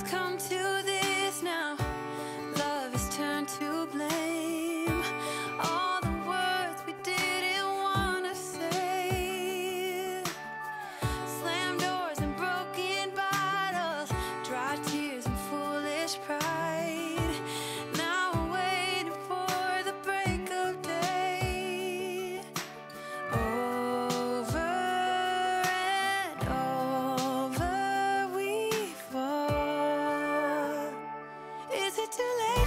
It's coming. too late.